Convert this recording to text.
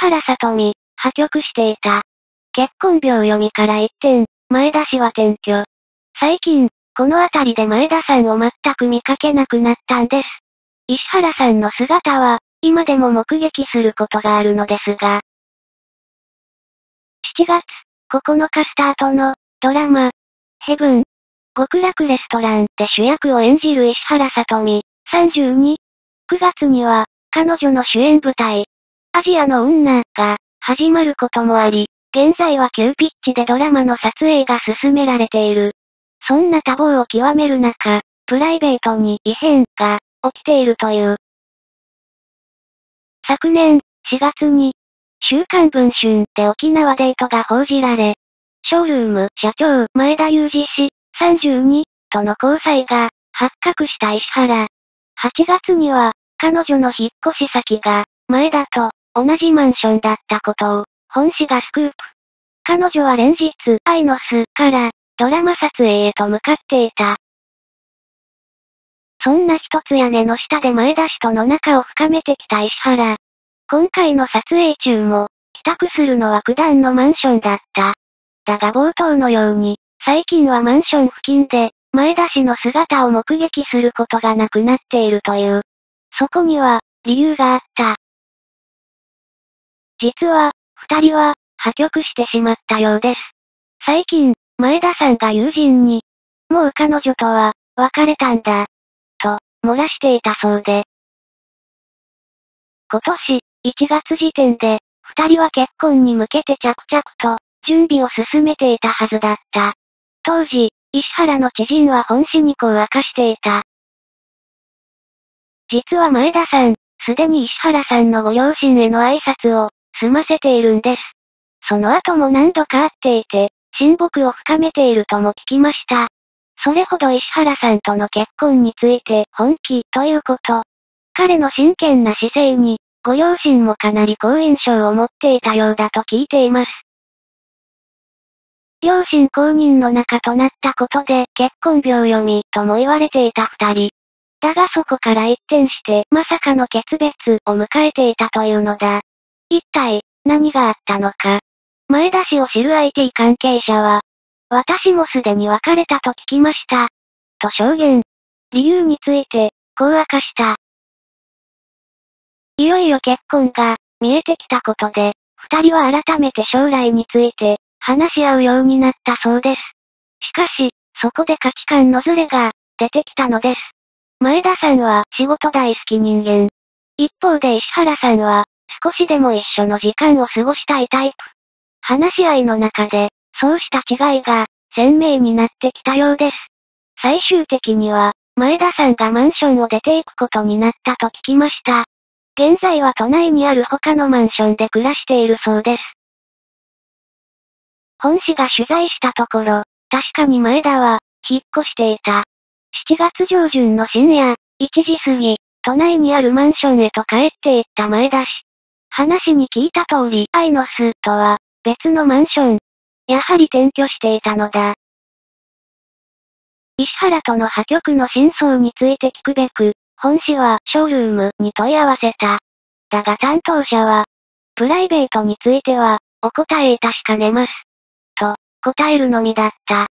原さとみ、破局していた。結婚病読みから一転、前田氏は転居。最近、この辺りで前田さんを全く見かけなくなったんです。石原さんの姿は、今でも目撃することがあるのですが。7月9日スタートのドラマ、ヘブン、極楽レストランで主役を演じる石原さとみ、32。9月には、彼女の主演舞台、アジアの女が始まることもあり、現在は急ピッチでドラマの撮影が進められている。そんな多忙を極める中、プライベートに異変が起きているという。昨年4月に、週刊文春で沖縄デートが報じられ、ショールーム社長前田裕二氏32との交際が発覚した石原。8月には彼女の引っ越し先が前田と同じマンションだったことを本誌がスクープ。彼女は連日愛の巣からドラマ撮影へと向かっていた。そんな一つ屋根の下で前田氏との仲を深めてきた石原。今回の撮影中も、帰宅するのは九段のマンションだった。だが冒頭のように、最近はマンション付近で、前田氏の姿を目撃することがなくなっているという。そこには、理由があった。実は、二人は、破局してしまったようです。最近、前田さんが友人に、もう彼女とは、別れたんだ、と、漏らしていたそうで。今年、1月時点で、二人は結婚に向けて着々と、準備を進めていたはずだった。当時、石原の知人は本誌にこう明かしていた。実は前田さん、すでに石原さんのご両親への挨拶を、済ませているんです。その後も何度か会っていて、親睦を深めているとも聞きました。それほど石原さんとの結婚について本気ということ。彼の真剣な姿勢に、ご両親もかなり好印象を持っていたようだと聞いています。両親公認の中となったことで結婚病読みとも言われていた二人。だがそこから一転してまさかの決別を迎えていたというのだ。一体、何があったのか。前田氏を知る IT 関係者は、私もすでに別れたと聞きました。と証言。理由について、こう明かした。いよいよ結婚が見えてきたことで、二人は改めて将来について話し合うようになったそうです。しかし、そこで価値観のズレが出てきたのです。前田さんは仕事大好き人間。一方で石原さんは少しでも一緒の時間を過ごしたいタイプ。話し合いの中で、そうした違いが鮮明になってきたようです。最終的には、前田さんがマンションを出ていくことになったと聞きました。現在は都内にある他のマンションで暮らしているそうです。本市が取材したところ、確かに前田は、引っ越していた。7月上旬の深夜、1時過ぎ、都内にあるマンションへと帰っていった前田氏。話に聞いた通り、愛の巣とは、別のマンション。やはり転居していたのだ。石原との破局の真相について聞くべく、本誌はショールームに問い合わせた。だが担当者は、プライベートについては、お答えいたしかねます。と、答えるのみだった。